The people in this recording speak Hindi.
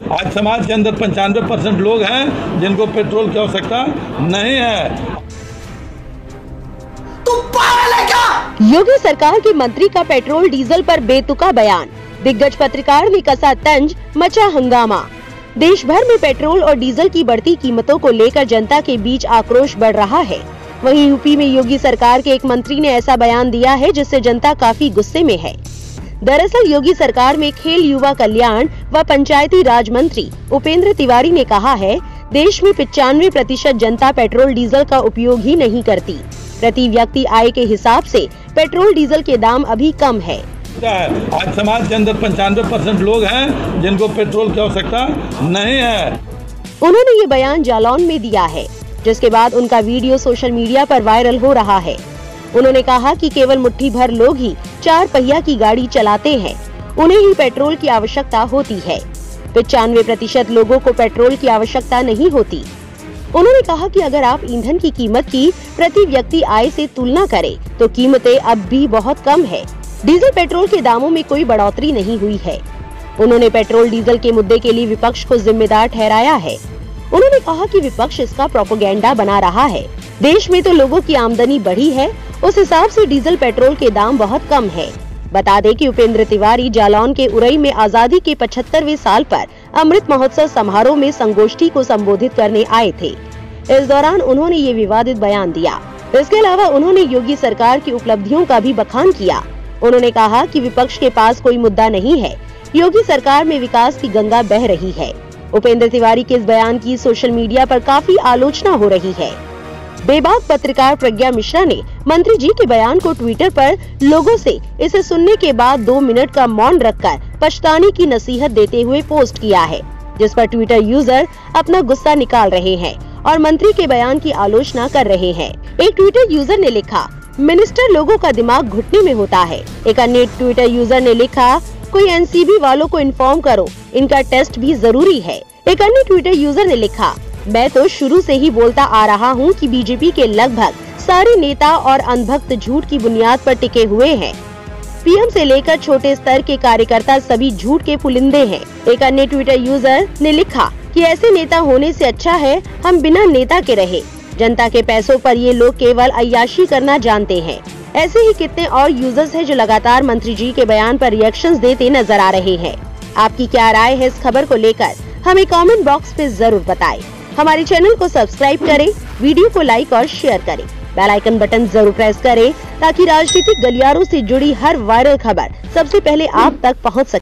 आज समाज के अंदर पंचानवे परसेंट लोग हैं जिनको पेट्रोल की आवश्यकता नहीं है। योगी सरकार के मंत्री का पेट्रोल डीजल पर बेतुका बयान। दिग्गज पत्रकार ने कसा तंज मचा हंगामा। देश भर में पेट्रोल और डीजल की बढ़ती कीमतों को लेकर जनता के बीच आक्रोश बढ़ रहा है। वहीं यूपी में योगी सरकार के एक मंत्री ने ऐसा बयान दिया है जिससे जनता काफ़ी गुस्से में है। दरअसल योगी सरकार में खेल युवा कल्याण व पंचायती राज मंत्री उपेंद्र तिवारी ने कहा है देश में पिचानवे प्रतिशत जनता पेट्रोल डीजल का उपयोग ही नहीं करती। प्रति व्यक्ति आय के हिसाब से पेट्रोल डीजल के दाम अभी कम है। आज समाज के अंदर पंचानवे परसेंट लोग हैं जिनको पेट्रोल की आवश्यकता नहीं है। उन्होंने ये बयान जालौन में दिया है जिसके बाद उनका वीडियो सोशल मीडिया पर वायरल हो रहा है। उन्होंने कहा कि केवल मुट्ठी भर लोग ही चार पहिया की गाड़ी चलाते हैं। उन्हें ही पेट्रोल की आवश्यकता होती है। पचानवे प्रतिशत लोगो को पेट्रोल की आवश्यकता नहीं होती। उन्होंने कहा कि अगर आप ईंधन की कीमत की प्रति व्यक्ति आय से तुलना करें तो कीमतें अब भी बहुत कम है। डीजल पेट्रोल के दामों में कोई बढ़ोतरी नहीं हुई है। उन्होंने पेट्रोल डीजल के मुद्दे के लिए विपक्ष को जिम्मेदार ठहराया है। उन्होंने कहा कि विपक्ष इसका प्रोपोगेंडा बना रहा है। देश में तो लोगों की आमदनी बढ़ी है उस हिसाब से डीजल पेट्रोल के दाम बहुत कम है। बता दें कि उपेंद्र तिवारी जालौन के उरई में आज़ादी के 75वें साल पर अमृत महोत्सव समारोह में संगोष्ठी को संबोधित करने आए थे। इस दौरान उन्होंने ये विवादित बयान दिया। इसके अलावा उन्होंने योगी सरकार की उपलब्धियों का भी बखान किया। उन्होंने कहा कि विपक्ष के पास कोई मुद्दा नहीं है। योगी सरकार में विकास की गंगा बह रही है। उपेंद्र तिवारी के इस बयान की सोशल मीडिया पर काफ़ी आलोचना हो रही है। बेबाक पत्रकार प्रज्ञा मिश्रा ने मंत्री जी के बयान को ट्विटर पर लोगों से इसे सुनने के बाद दो मिनट का मौन रखकर पछताने की नसीहत देते हुए पोस्ट किया है, जिस पर ट्विटर यूज़र अपना गुस्सा निकाल रहे हैं और मंत्री के बयान की आलोचना कर रहे हैं। एक ट्विटर यूज़र ने लिखा, मिनिस्टर लोगों का दिमाग घुटने में होता है। एक अन्य ट्विटर यूज़र ने लिखा, कोई एनसीबी वालों को इन्फॉर्म करो, इनका टेस्ट भी ज़रूरी है। एक अन्य ट्विटर यूज़र ने लिखा मैं तो शुरू से ही बोलता आ रहा हूँ कि बीजेपी के लगभग सारे नेता और अनभक्त झूठ की बुनियाद पर टिके हुए हैं। पीएम से लेकर छोटे स्तर के कार्यकर्ता सभी झूठ के पुलिंदे हैं। एक अन्य ट्विटर यूज़र ने लिखा कि ऐसे नेता होने से अच्छा है, हम बिना नेता के रहे। जनता के पैसों पर ये लोग केवल अयाशी करना जानते हैं। ऐसे ही कितने और यूज़र्स हैं जो लगातार मंत्री जी के बयान पर रिएक्शंस देते नज़र आ रहे हैं। आपकी क्या राय है इस खबर को लेकर, हमें कमेंट बॉक्स पे ज़रूर बताएँ। हमारे चैनल को सब्सक्राइब करें, वीडियो को लाइक और शेयर करें। बेल आइकन बटन ज़रूर प्रेस करें ताकि राजनीतिक गलियारों से जुड़ी हर वायरल खबर सबसे पहले आप तक पहुँच सके।